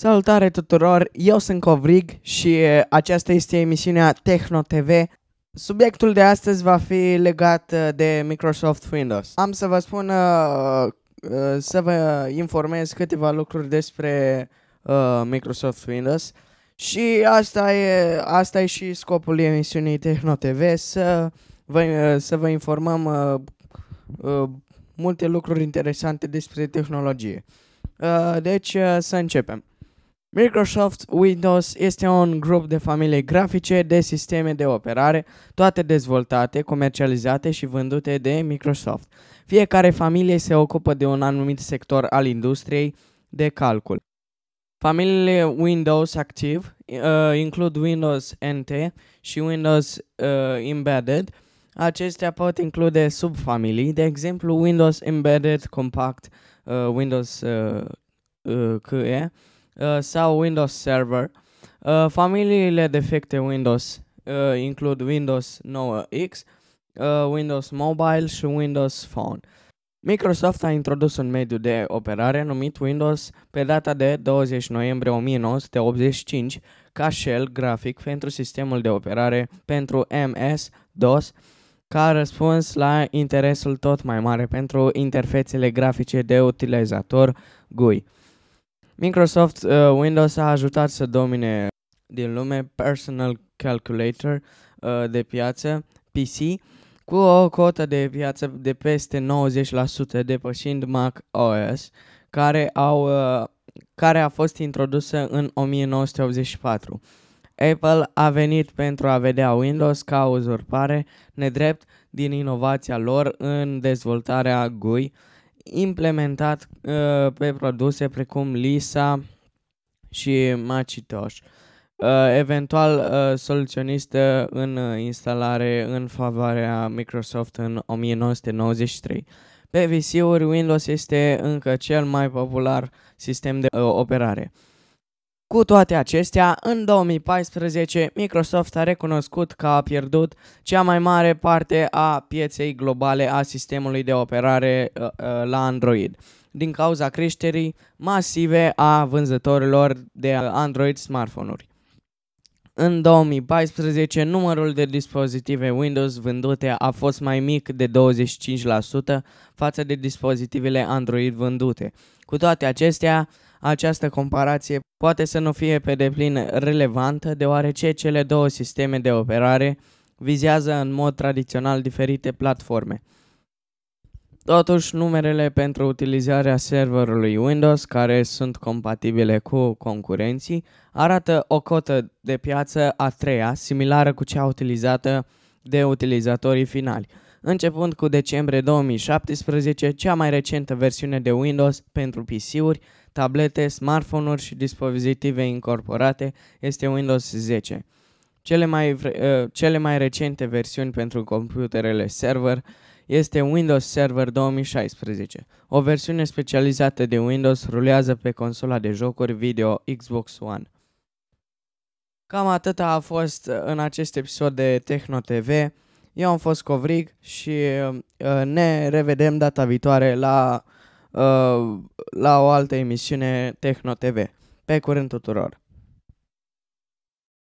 Salutare tuturor, eu sunt Covrig și uh, aceasta este emisiunea Techno TV. Subiectul de astăzi va fi legat uh, de Microsoft Windows. Am să vă spun, uh, uh, să vă informez câteva lucruri despre uh, Microsoft Windows și asta e, asta e și scopul emisiunii Techno TV, să vă, uh, să vă informăm uh, uh, multe lucruri interesante despre tehnologie. Uh, deci uh, să începem. Microsoft Windows este un grup de familii grafice de sisteme de operare, toate dezvoltate, comercializate și vândute de Microsoft. Fiecare familie se ocupă de un anumit sector al industriei de calcul. Familiile Windows Active uh, includ Windows NT și Windows uh, Embedded. Acestea pot include subfamilii, de exemplu Windows Embedded Compact, uh, Windows uh, uh, CE, uh, sau Windows Server. Uh, familiile defecte Windows uh, includ Windows 9X, uh, Windows Mobile și Windows Phone. Microsoft a introdus un mediu de operare numit Windows pe data de 20 noiembrie 1985 ca shell grafic pentru sistemul de operare pentru MS-DOS ca răspuns la interesul tot mai mare pentru interfețele grafice de utilizator GUI. Microsoft uh, Windows a ajutat să domine din lume Personal Calculator uh, de piață PC cu o cotă de piață de peste 90% depășind Mac OS care, au, uh, care a fost introdusă în 1984. Apple a venit pentru a vedea Windows ca uzurpare nedrept din inovația lor în dezvoltarea GUI, implementat uh, pe produse precum Lisa și Macintosh, uh, eventual uh, soluționistă în uh, instalare în favoarea Microsoft în 1993. Pe VC-uri, Windows este încă cel mai popular sistem de uh, operare. Cu toate acestea, în 2014, Microsoft a recunoscut că a pierdut cea mai mare parte a pieței globale a sistemului de operare uh, uh, la Android, din cauza creșterii masive a vânzătorilor de Android smartphone-uri. În 2014, numărul de dispozitive Windows vândute a fost mai mic de 25% față de dispozitivele Android vândute. Cu toate acestea, această comparație poate să nu fie pe deplin relevantă, deoarece cele două sisteme de operare vizează în mod tradițional diferite platforme. Totuși, numerele pentru utilizarea serverului Windows, care sunt compatibile cu concurenții, arată o cotă de piață a treia, similară cu cea utilizată de utilizatorii finali. Începând cu decembrie 2017, cea mai recentă versiune de Windows pentru PC-uri tablete, smartphone-uri și dispozitive incorporate este Windows 10. Cele mai, uh, cele mai recente versiuni pentru computerele server este Windows Server 2016. O versiune specializată de Windows rulează pe consola de jocuri video Xbox One. Cam atât a fost în acest episod de Techno TV. Eu am fost Covrig și uh, ne revedem data viitoare la uh, la o altă emisiune Techno TV. Pe curând tuturor!